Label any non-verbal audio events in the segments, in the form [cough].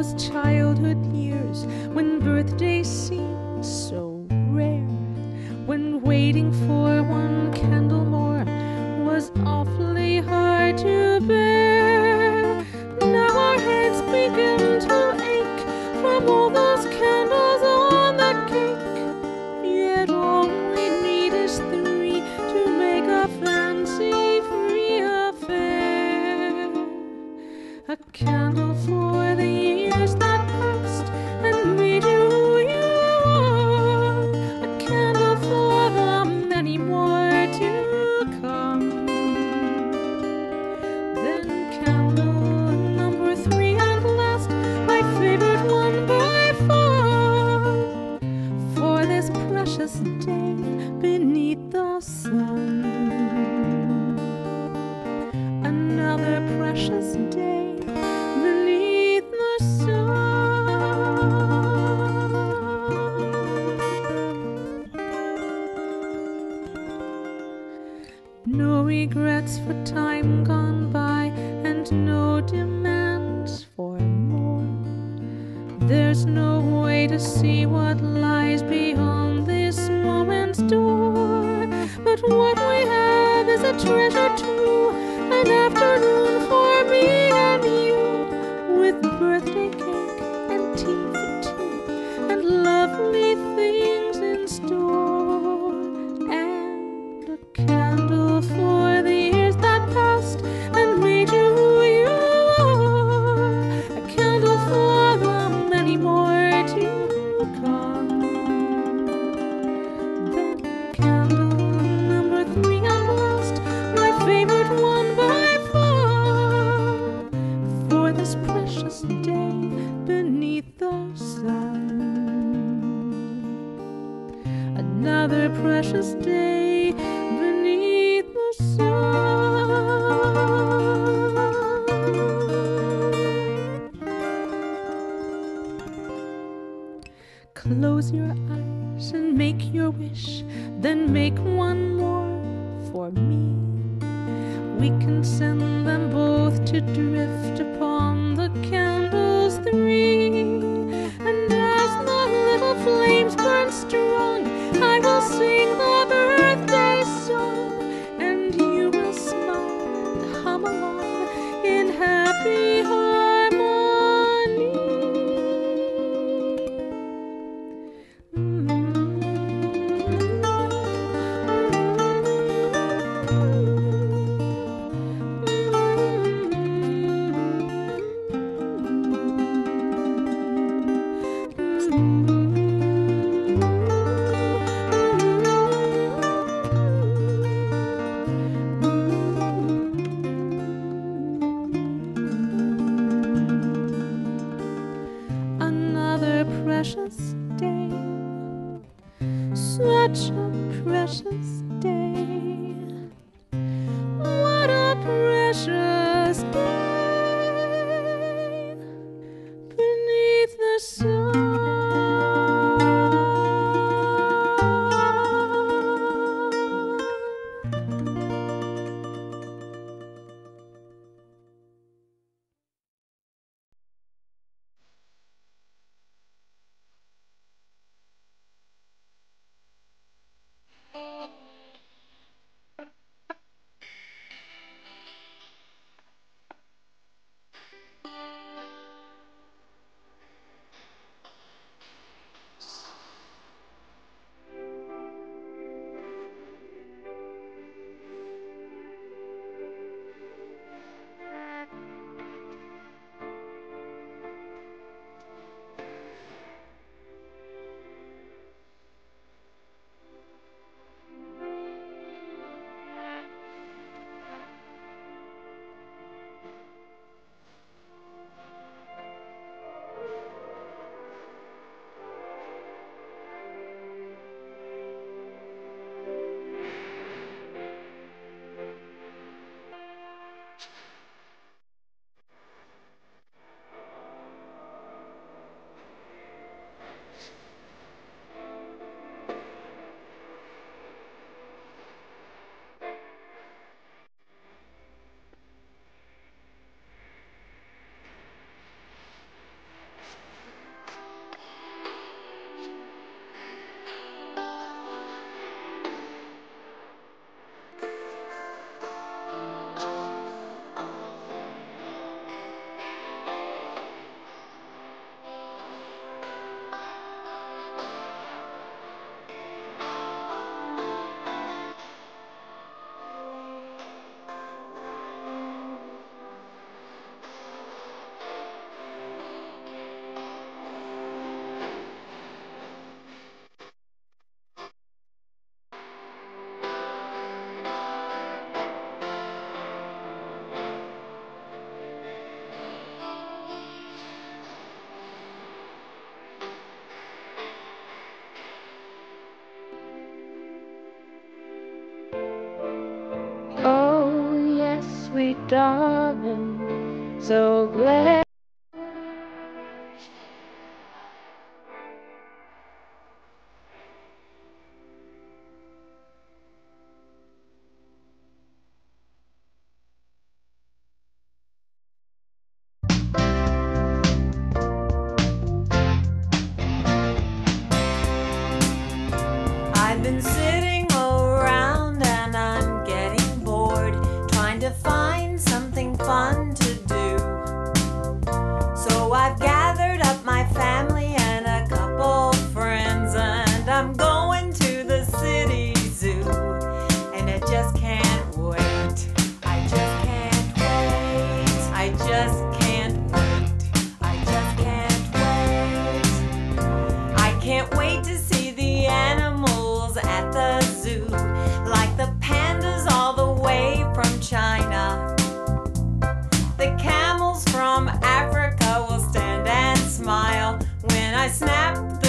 those childhood years when birthdays seemed so darling, so glad. I snap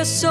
Your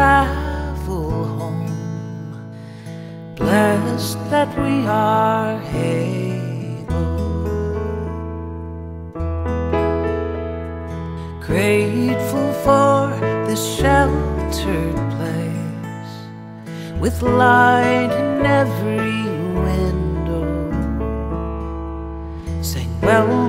travel home. Blessed that we are able. Grateful for this sheltered place with light in every window. Saying, Welcome,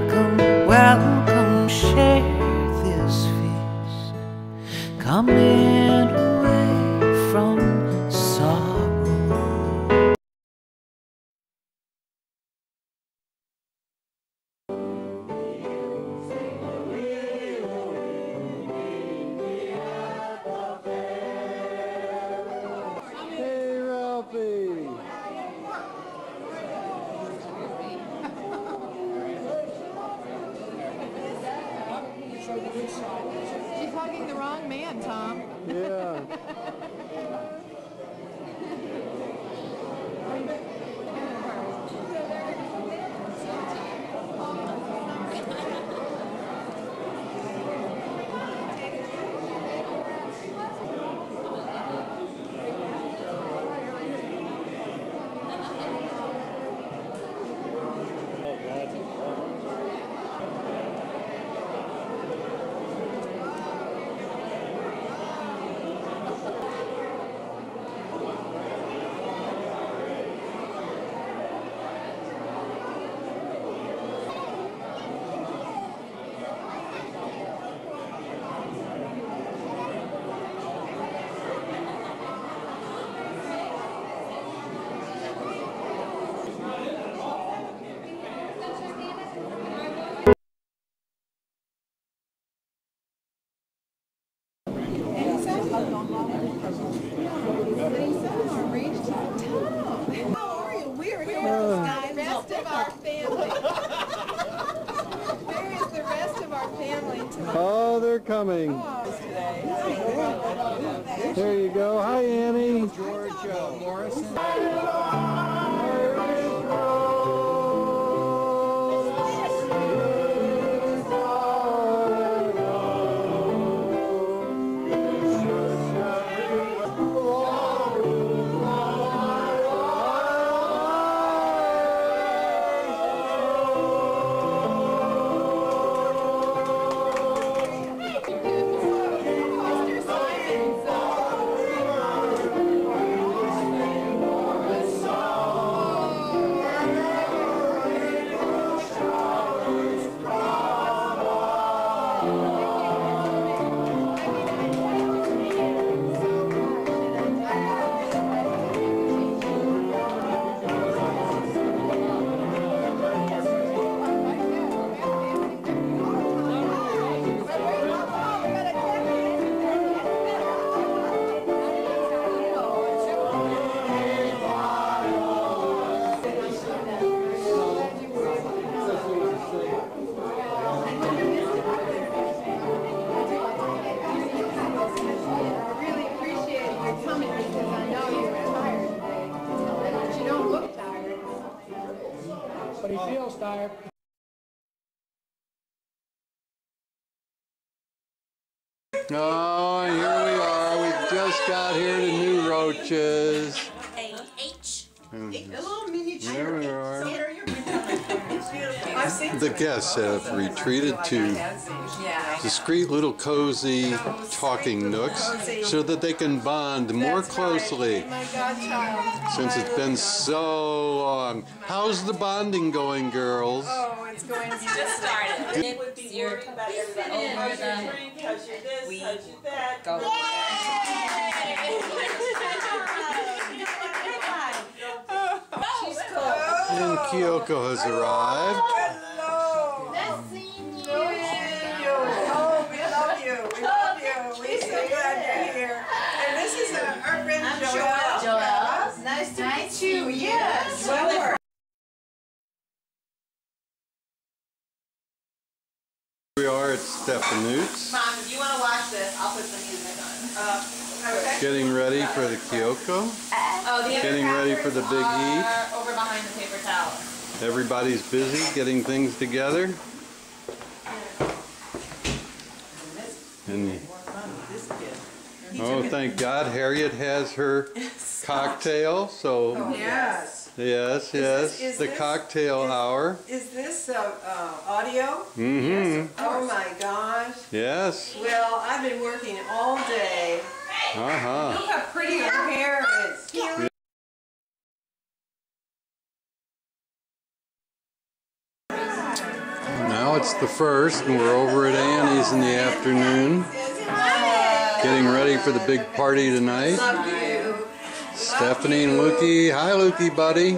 Mm. H. There we are. [laughs] The guests have retreated to discreet little cozy talking nooks so that they can bond more closely oh since it's been so long. How's the bonding going, girls? Oh, it's going [laughs] to be Just started. would be worried about everybody. How's your drink? How's your this? How's your that? And Kyoko has arrived. Hello. Let's see you. Oh, we love you. We love you. We're so glad you're here. And this is uh, our friend Joelle. Joelle. Nice to meet you. Yes. Well, we are at Stefanut's, Mom, if you want to watch this, I'll put some music on. uh, okay. getting ready for the Kyoko. Oh, the Getting ready for the big heat. Over behind the paper towel. Everybody's busy getting things together. And Oh, thank God. Harriet has her cocktail, so Yes. yes, yes, is the this- cocktail is- hour. Is this uh, uh, audio? Mm-hmm. Oh my gosh. Yes. Well, I've been working all day. Uh-huh. Look how pretty her hair Now it's the first, and we're over at Annie's in the afternoon, getting ready for the big party tonight. Stephanie and Lukey, hi Lukey, buddy,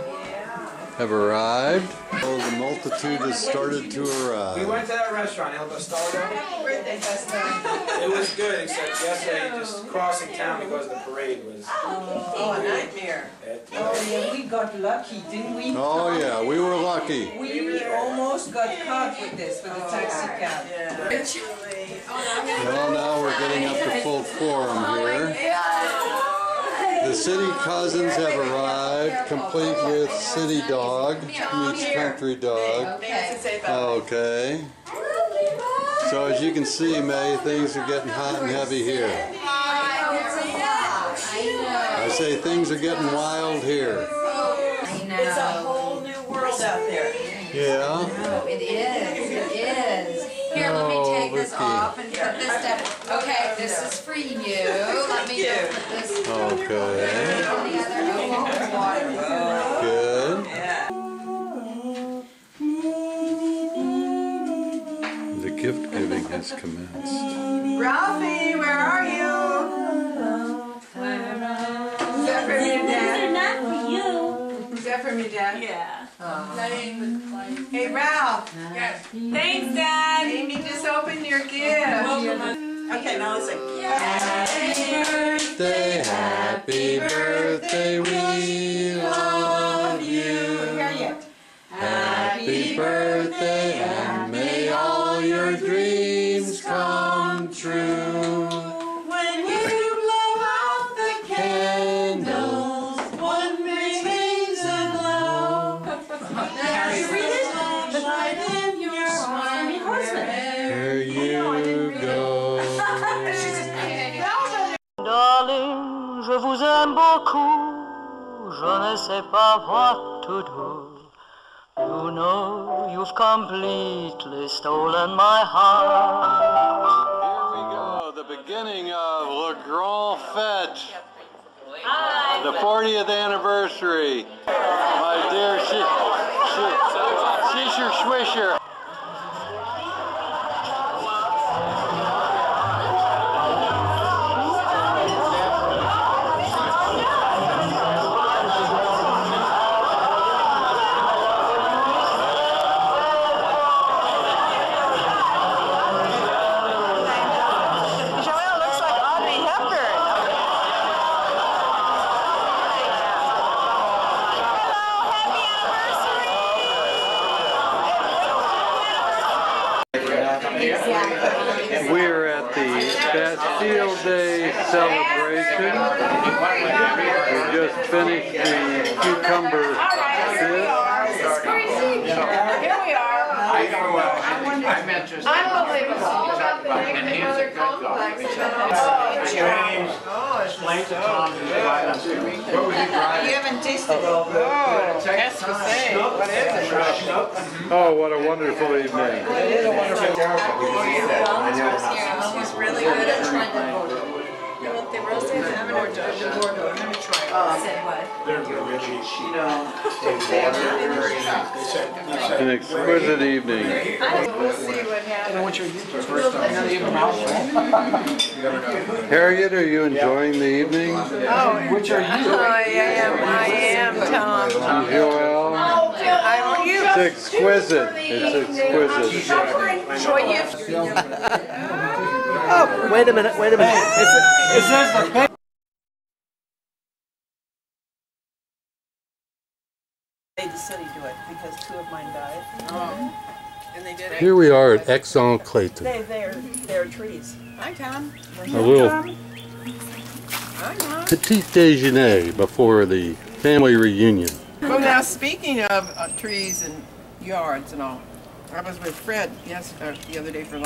have arrived. Oh, the multitude has started to arrive. We went to that restaurant, El Bastardo. It was good, except yesterday, just crossing town because the parade was. Oh, a nightmare. Oh yeah, we got lucky, didn't we? Oh yeah, we were lucky. We almost got caught with this, with the taxi cab. Well, now we're getting up to full quorum here. The city cousins have arrived, complete with city dog meets country dog. Okay. So as you can see, May, things are getting hot and heavy here. I say things are getting wild here. Yeah. It is, it is. Here, let me Oh, take this off and put this down. Okay, this is for you. Let me just put this Okay. on the other, oh, water. Good. The gift giving has commenced. Ralphie, where are you? Yeah. Hey, Ralph. Yes. Thanks, Dad. Amy just opened your gift. Okay, now let's sing. Birthday, happy birthday, we sais pas what to do. You know you've completely stolen my heart. Here we go, the beginning of Le Grand Fete. The 40th anniversary. My dear Shi- Shi- Shisher Swisher. She's really good at trying to. They roasted them or Said what? An exquisite evening. We'll see what happens. Harriet, are you enjoying the evening? Oh, which are you? I am, I am, Tom. Joelle? I'm you. It's exquisite. It's exquisite. Enjoy you. Oh, wait a minute, wait a minute. It's, It says the Made the city do it because two of mine died. And they did it. Here we are at Exxon Clayton. They, they're, they're trees. Hi, Tom. A little Hi, Tom. petit déjeuner before the family reunion. Well, now, speaking of uh, trees and yards and all, I was with Fred yes, the other day for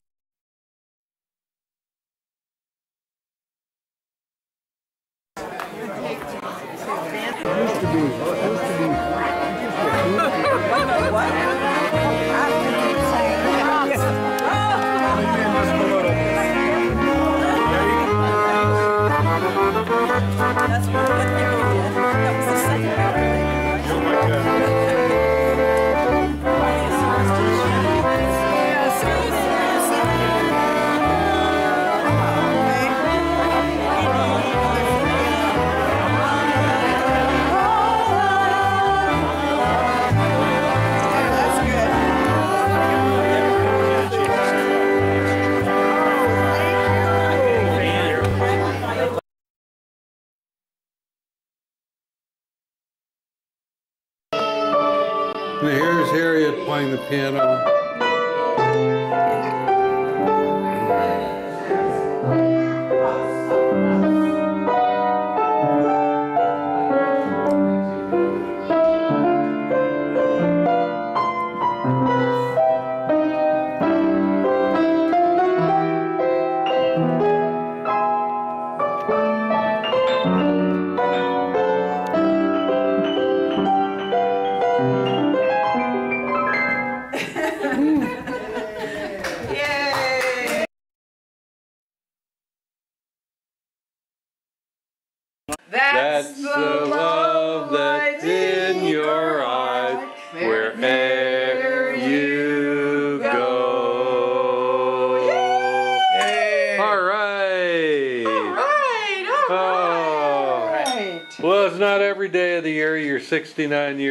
69 years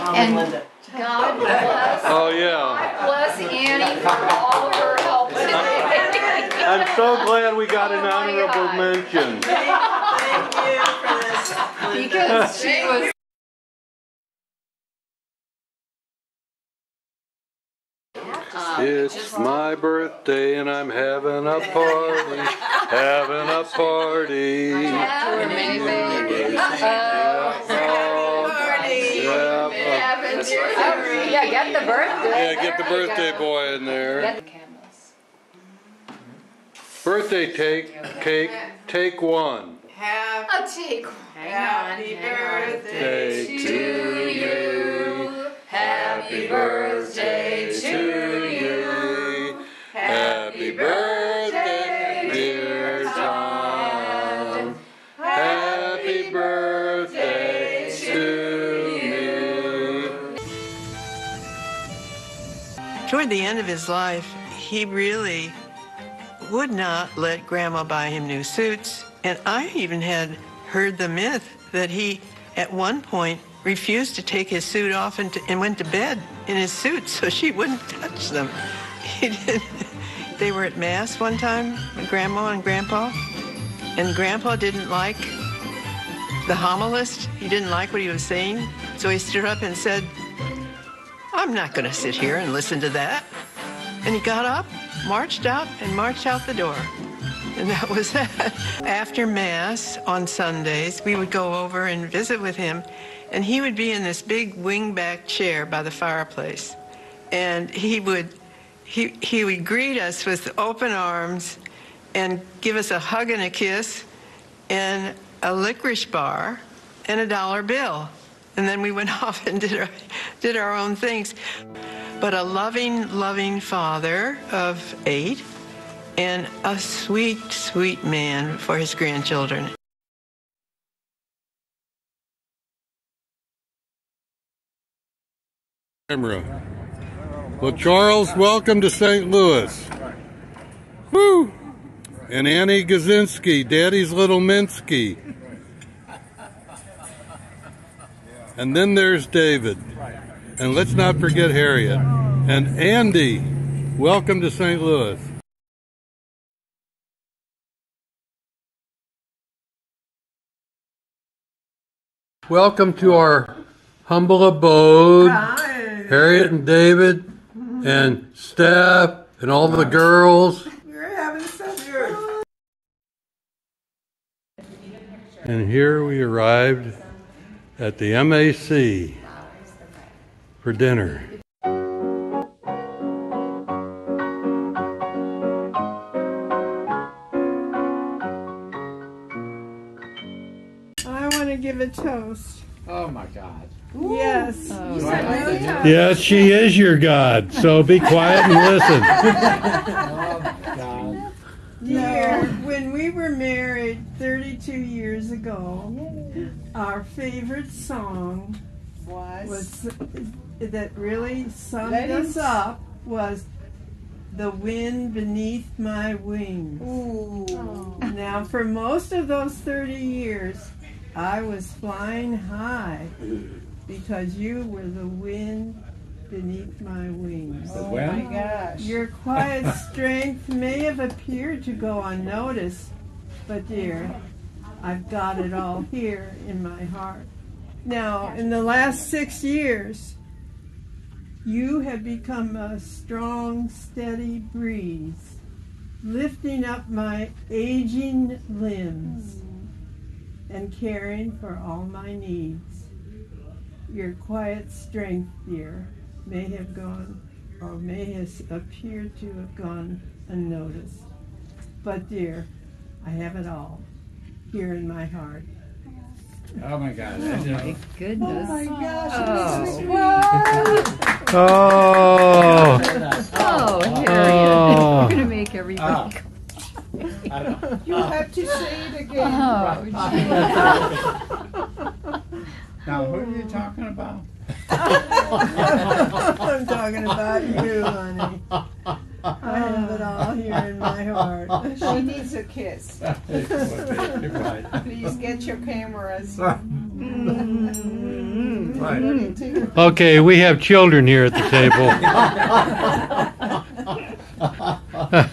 Tom and And- Linda. God bless. Oh, yeah. Bless Annie for all of her help. [laughs] I'm so glad we got an oh, honorable mention. Thank you for this, Linda. [laughs] Because [laughs] she was. Um, it's my birthday and I'm having a party, having a party. Oh, yeah, get the birthday. Yeah, get the birthday boy in there. Get the cameras. Birthday take, cake, take one. Have I'll take one. happy birthday To you. Happy birthday to you. Happy birthday, Toward the end of his life, he really would not let Grandma buy him new suits. And I even had heard the myth that he, at one point, refused to take his suit off and, to, and went to bed in his suit so she wouldn't touch them. He did. [laughs] They were at Mass one time, Grandma and Grandpa, and Grandpa didn't like the homilist. He didn't like what he was saying. So he stood up and said, I'm not going to sit here and listen to that. And he got up, marched out, and marched out the door. And that was [laughs] that. After Mass on Sundays, we would go over and visit with him, and he would be in this big wingback chair by the fireplace. And he would he, he would greet us with open arms and give us a hug and a kiss and a licorice bar and a dollar bill. And then we went [laughs] off and did our, did our own things. But a loving, loving father of eight and a sweet, sweet man for his grandchildren. Camera. Well, Charles, welcome to St. Louis. Woo! And Annie Gazinski, Daddy's Little Minsky. And then there's David. And let's not forget Harriet. And Andy, welcome to St. Louis. Welcome to our humble abode. Hi. Harriet and David and Steph and all the girls. You're having some And here we arrived at the MAC for dinner. I want to give a toast. Oh my God. Yes. Oh, yes, she is your God, so be quiet and listen. [laughs] Oh my God. Dear, when we were married 32 years ago, our favorite song Was. was that really summed Let us up was "The Wind Beneath My Wings." Ooh. Now, for most of those 30 years, I was flying high because you were the wind beneath my wings. The Oh wind? my gosh. Your quiet [laughs] strength may have appeared to go unnoticed, but dear, I've got it all [laughs] here in my heart. Now, in the last six years, you have become a strong, steady breeze, lifting up my aging limbs mm-hmm. and caring for all my needs. Your quiet strength, dear, may have gone or may have appeared to have gone unnoticed. But, dear, I have it all here in my heart. Oh my God. I oh know. Goodness. Oh my gosh. Oh. [laughs] oh. Oh, Oh, Harriet. Oh. We're gonna make everybody. Ah. I don't- [laughs] You have to say it again. Oh, [laughs] Now, who are you talking about? I'm talking about you, honey. I have it all here in my heart. [laughs] She needs a kiss. [laughs] [laughs] Please get your cameras. Mm-hmm. Okay, we have children here at the table.